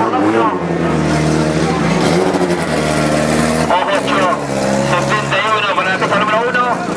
Ocho, 71 para la pista número 1.